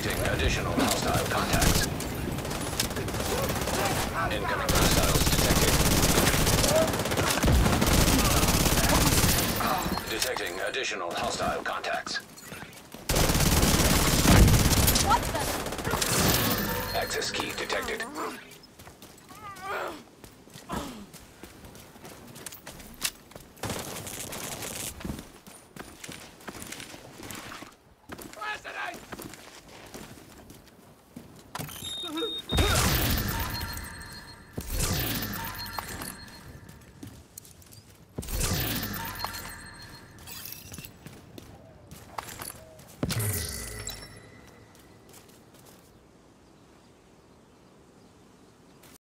Detecting additional hostile contacts. Incoming hostiles detected. Detecting additional hostile contacts. What the? Access key detected.